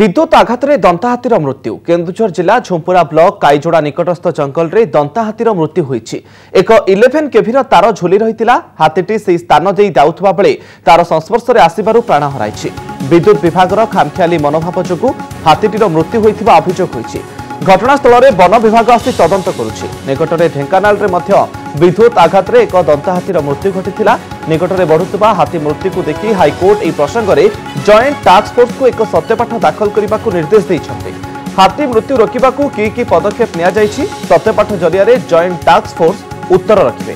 বিদ্যুৎ দন্তা হাতির মৃত্যু কেন্দুঝর জেলা ঝুম্পুরা ব্লক কাইজোড়া নিকটস্থ দন্তা হাতির মৃত্যু হয়েছে এক ইলেভেন কেভির তার ঝুলি রয়েছে হাতীটি সেই স্থান দিয়ে যাওয়া বেড়ে তার সংস্পর্শে আসবু প্রাণ হরাইছে বিদ্যুৎ বিভাগের খামখেয়ালি মনোভাব যোগ হাতীটির মৃত্যু হয়ে অভিযোগ হয়েছে ঘটনাস্থলের বন বিভাগ আসি তদন্ত করুছে নিকটরে ঢেঙ্কানাড়ে বিদ্যুৎ আঘাতরে এক দন্তা হাতির মৃত্যু ঘটি নিকটরে বড়ুয়া হাতী মৃত্যুকে দেখি হাইকোর্ট এই প্রসঙ্গে জয়েন্ট ଟାସ୍କଫୋର୍ସକୁ ଏକ ସତ୍ୟପାଠ ଦାଖଲ କରିବାକୁ ନିର୍ଦ୍ଦେଶ ଦେଇଛନ୍ତି ହାତୀ ମୃତ୍ୟୁ ରୋକିବାକୁ କି କି ପଦକ୍ଷେପ ନିଆଯାଇଛି ସତ୍ୟପାଠ ଜରିଆରେ ଜଏଣ୍ଟ ଟାସ୍କଫୋର୍ସ ଉତ୍ତର ରଖିବେ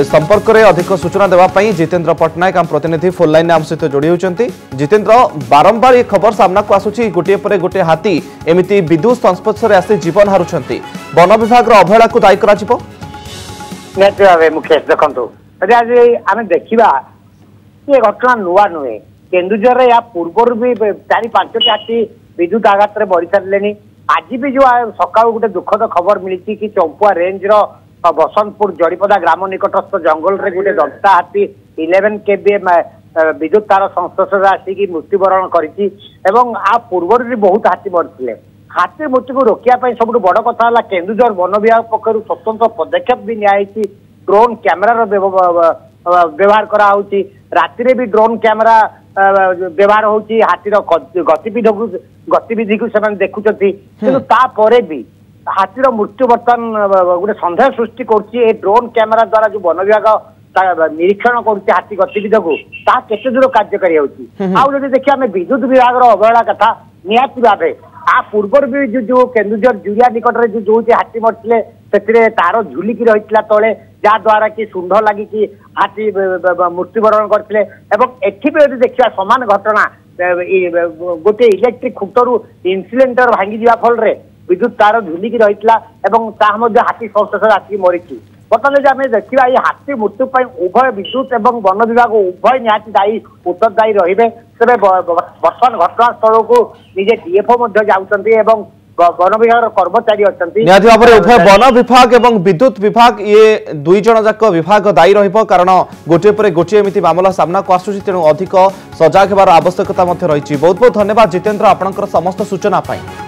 ଏ ସମ୍ପର୍କରେ ଅଧିକ ସୂଚନା ଦେବା ପାଇଁ ଜିତେନ୍ଦ୍ର ପଟ୍ଟନାୟକ ଆମ ପ୍ରତିନିଧି ଫୋନ୍ଲାଇନ୍ରେ ଆମ ସହିତ ଯୋଡ଼ି ହେଉଛନ୍ତି ଜିତେନ୍ଦ୍ର ବାରମ୍ବାର ଏ ଖବର ସାମ୍ନାକୁ ଆସୁଛି ଗୋଟିଏ ପରେ ଗୋଟିଏ ହାତୀ ଏମିତି ବିଦ୍ୟୁତ୍ ସଂସ୍ପର୍ଶରେ ଆସି ଜୀବନ ହାରୁଛନ୍ତି ବନ ବିଭାଗର ଅବହେଳାକୁ ଦାୟୀ କରାଯିବ ନିହାତି ଭାବେ ମୁକେଶ ଦେଖନ୍ତୁ ଯଦି ଆଜି ଆମେ ଦେଖିବା ଏ ଘଟଣା ନୂଆ ନୁହେଁ କେନ୍ଦୁଝରରେ ଏହା ପୂର୍ବରୁ ବି ଚାରି ପାଞ୍ଚଟି ଆସି ବିଦ୍ୟୁତ ଆଘାତରେ ବଢି ଆଜି ବି ଯୋଉ ସକାଳୁ ଗୋଟେ ଦୁଃଖଦ ଖବର ମିଳିଛି କି ଚମ୍ପୁଆ ରେଞ୍ଜର ବସନ୍ତପୁର ଜରିପଦା ଗ୍ରାମ ନିକଟସ୍ଥ ଜଙ୍ଗଲରେ ଗୋଟେ ଦନ୍ତା ହାତୀ ଇଲେଭେନ୍ କେ କେବି ବିଦ୍ୟୁତ ତାର ସଂସ୍ପର୍ଶରେ ଆସିକି ମୃତ୍ୟୁବରଣ କରିଛି ଏବଂ ଆ ପୂର୍ବରୁ ବି ବହୁତ ହାତୀ ମରିଥିଲେ ହାତୀ ମୃତ୍ୟୁକୁ ରୋକିବା ପାଇଁ ସବୁଠୁ ବଡ କଥା ହେଲା କେନ୍ଦୁଝର ବନ ବିଭାଗ ପକ୍ଷରୁ ସ୍ୱତନ୍ତ୍ର ପଦକ୍ଷେପ ବି ନିଆଯାଇଛି ଡ୍ରୋନ୍ କ୍ୟାମେରାର ବ୍ୟବହାର କରାହଉଛି ରାତିରେ ବି ଡ୍ରୋନ୍ କ୍ୟାମେରା ବ୍ୟବହାର ହଉଛି ହାତୀର ଗତିବିଧକୁ ଗତିବିଧିକୁ ସେମାନେ ଦେଖୁଛନ୍ତି କିନ୍ତୁ ତାପରେ ବି ହାତୀର ମୃତ୍ୟୁ ବର୍ତ୍ତମାନ ଗୋଟେ ସନ୍ଦେହ ସୃଷ୍ଟି କରୁଛି ଏ ଡ୍ରୋନ୍ କ୍ୟାମେରା ଦ୍ଵାରା ଯୋଉ ବନ ବିଭାଗ ନିରୀକ୍ଷଣ କରୁଛି ହାତୀ ଗତିବିଧକୁ ତାହା କେତେ ଦୂର କାର୍ଯ୍ୟକାରୀ ହେଉଛି ଆଉ ଯଦି ଦେଖିବା ଆମେ ବିଦ୍ୟୁତ ବିଭାଗର ଅବହେଳା କଥା ନିହାତି ଭାବେ ଆ ପୂର୍ବରୁ ବି ଯୋଉ କେନ୍ଦୁଝର ଜୁରିଆ ନିକଟରେ ଯୋଉ ଯୋଉ ହାତୀ ମରିଥିଲେ ସେଥିରେ ତାର ଝୁଲିକି ରହିଥିଲା ତଳେ ଯାହାଦ୍ୱାରା କି ଶୁଣ୍ଢ ଲାଗିକି ହାତୀ ମୃତ୍ୟୁବରଣ କରିଥିଲେ ଏବଂ ଏଠି ବି ଯଦି ଦେଖିବା ସମାନ ଘଟଣା ଗୋଟିଏ ଇଲେକ୍ଟ୍ରିକ ଖୁଣ୍ଟରୁ ଇନ୍ସୁଲେଟର ଭାଙ୍ଗିଯିବା ଫଳରେ ବିଦ୍ୟୁତ ତାର ଝୁଲିକି ରହିଥିଲା ଏବଂ ତାହା ମଧ୍ୟ ହାତୀ ସଂଶ୍ଳେଷରେ ଆସିକି ମରିଛି ବର୍ତ୍ତମାନ ଯଦି ଆମେ ଦେଖିବା ଏଇ ହାତୀ ମୃତ୍ୟୁ ପାଇଁ ଉଭୟ ବିଦ୍ୟୁତ ଏବଂ ବନ ବିଭାଗ ଉଭୟ ନିହାତି ଦାୟୀ ଉତ୍ତରଦାୟୀ ରହିବେ ତେବେ ବର୍ତ୍ତମାନ ଘଟଣାସ୍ଥଳକୁ ନିଜେ ଡିଏଫଓ ମଧ୍ୟ ଯାଉଛନ୍ତି ଏବଂ ନିହାତି ଭାବରେ ଉଭୟ ବନ ବିଭାଗ ଏବଂ ବିଦ୍ୟୁତ ବିଭାଗ ଇଏ ଦୁଇ ଜଣ ଯାକ ବିଭାଗ ଦାୟୀ ରହିବ କାରଣ ଗୋଟିଏ ପରେ ଗୋଟିଏ ଏମିତି ମାମଲା ସାମ୍ନାକୁ ଆସୁଛି ତେଣୁ ଅଧିକ ସଜାଗ ହେବାର ଆବଶ୍ୟକତା ମଧ୍ୟ ରହିଛି ବହୁତ ବହୁତ ଧନ୍ୟବାଦ ଜିତେନ୍ଦ୍ର ଆପଣଙ୍କର ସମସ୍ତ ସୂଚନା ପାଇଁ